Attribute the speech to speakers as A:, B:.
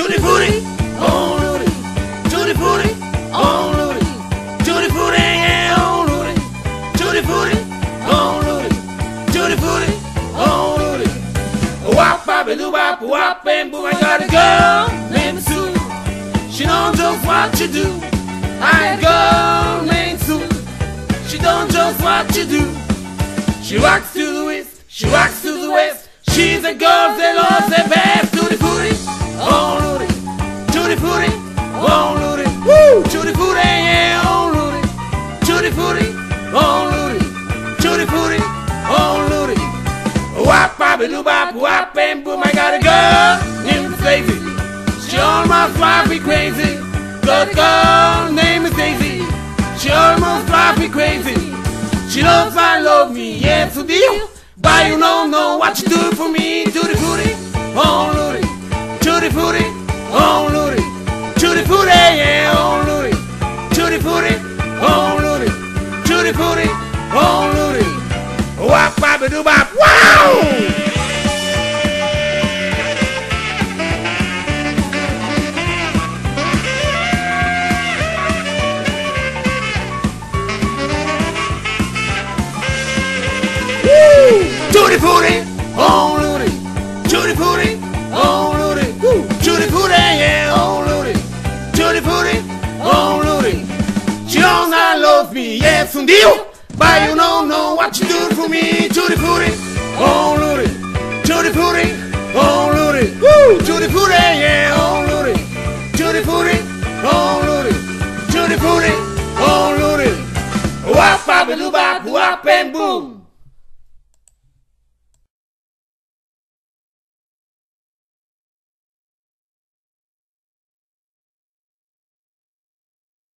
A: Tutti frutti, oh Lordy. Tutti frutti, oh Lordy. Tutti frutti, yeah, oh Lordy. Tutti frutti, oh Lordy. Tutti frutti, oh Lordy. Wop, bop, doo, bop, wop, and boom. I got a girl named Sue. She knows just what you do. I got a girl named Sue. She don't just what you do. She rocks to the west, she rocks to the west. She's a girl that loves the best. Wap, bop, doo, bop, wap, and boom. I got a girl named Daisy. She almost drives me crazy. Good girl name is Daisy. She almost drives me crazy. She loves I love me, yes, you do. But you don't know what you do for me. Tutti frutti, oh Lordy. Tutti frutti, oh Lordy. Tutti frutti, yeah, oh Lordy. Tutti frutti, oh Lordy. Tutti frutti, oh Lordy. Wap, bop, doo, bop, wow! Tutti frutti, oh Lordy. Tutti frutti, oh. Woo. Tutti frutti, yeah, oh Lordy. Tutti frutti, oh Lordy. She don't love me, yes, un Dio. But you don't know what you do for me. Tutti frutti, oh Lordy. Tutti frutti, oh. Woo. Tutti frutti, yeah, oh Lordy. Tutti frutti, oh Lordy. Tutti frutti, oh Lordy. Wap, bop, doo, bop, wap, and boom.